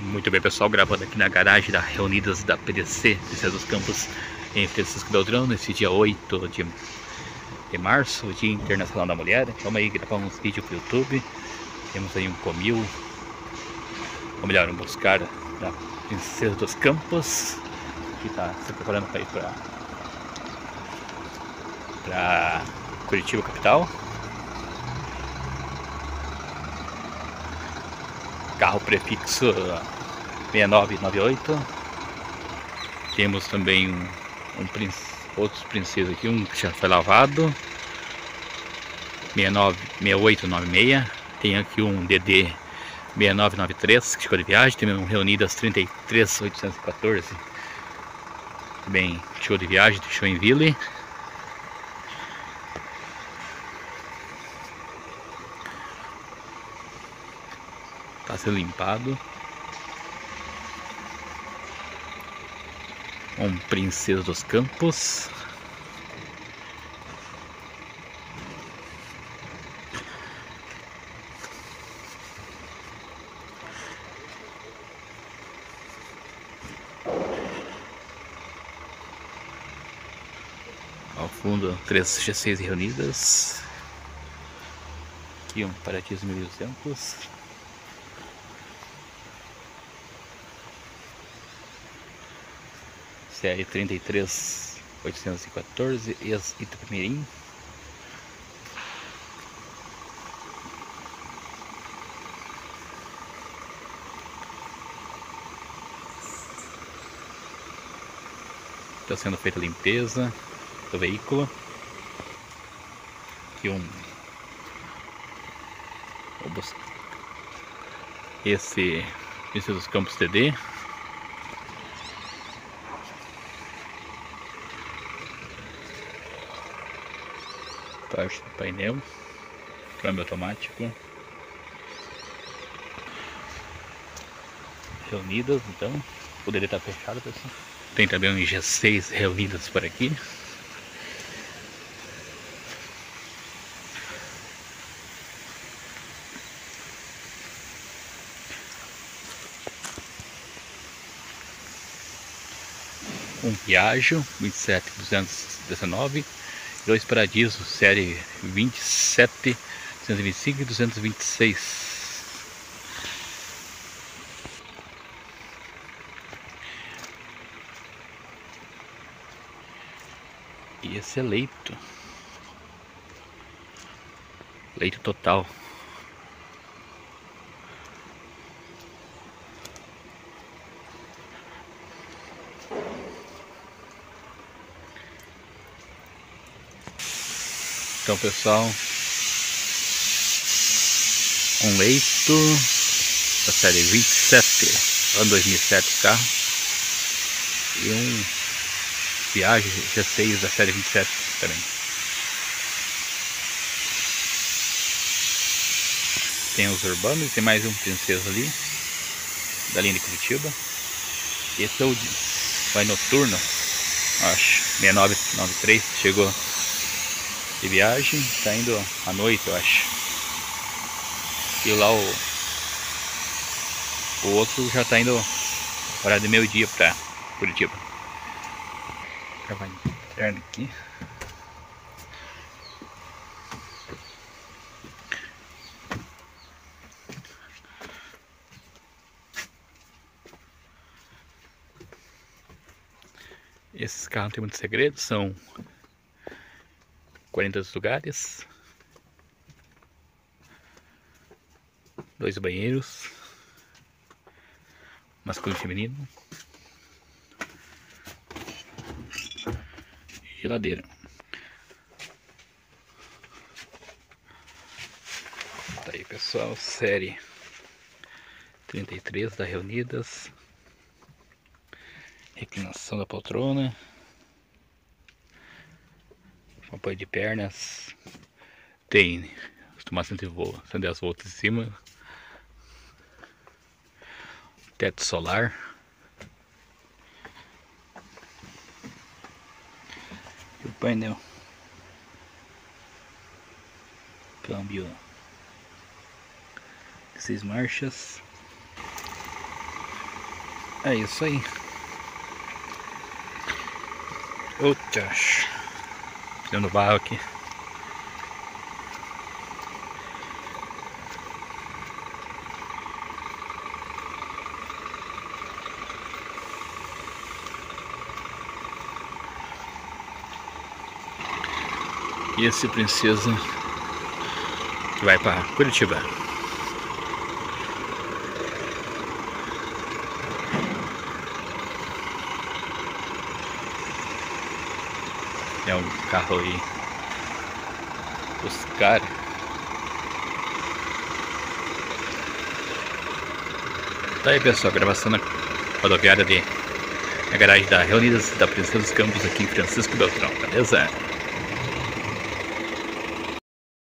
Muito bem pessoal, gravando aqui na garagem da Reunidas da PDC de César dos Campos em Francisco Beltrão, nesse dia 8 de, de março, Dia Internacional da Mulher. Vamos aí gravar uns vídeos para o YouTube. Temos aí um comil, ou melhor, um buscar da Princesa dos Campos, que está se preparando para ir para Curitiba capital. Carro prefixo 6998. Temos também um, um outros princesas aqui, um que já foi lavado. 69, 6896. Tem aqui um DD 6993 que ficou de viagem. Tem um Reunidas 33814. Bem, show de viagem, show em Está sendo limpado. Um Princesa dos Campos. Ao fundo, três G6 reunidas. Aqui um Paratis 1200. CR 33 814 ex Itapemirim. Está sendo feita a limpeza do veículo. Aqui um esse esse dos campos TD parte do painel, câmbio automático. Reunidas, então, poderia estar fechado, pessoal. Tem também um G6 reunidas por aqui. um Piaggio 27219 Dois Paradisos, série 27, 225 e 226. E esse é leito. Leito total. Então pessoal, um leito da série 27, ano 2007 carro e um viagem G6 da série 27 também. Tem os urbanos e mais um princesa ali da linha de Curitiba. Esse é o vai noturno, acho, 6993 chegou de viagem, tá indo à noite, eu acho. E lá o, o outro já tá indo hora de meio dia pra Curitiba. Trabalho interno aqui. Esses carros não tem muito segredo, são 40 lugares. Dois banheiros. Masculino e feminino. Geladeira. Tá aí pessoal, série 33 da Reunidas. Reclinação da poltrona apoio de pernas, tem 100 110 volts em cima, teto solar, e o painel, câmbio, seis marchas, É isso aí. Tirando barro aqui. E esse princesa que vai para Curitiba. É um carro aí. Os caras. Tá aí pessoal, gravação na rodoviária de na garagem da Reunidas da Princesa dos Campos aqui em Francisco Beltrão, beleza?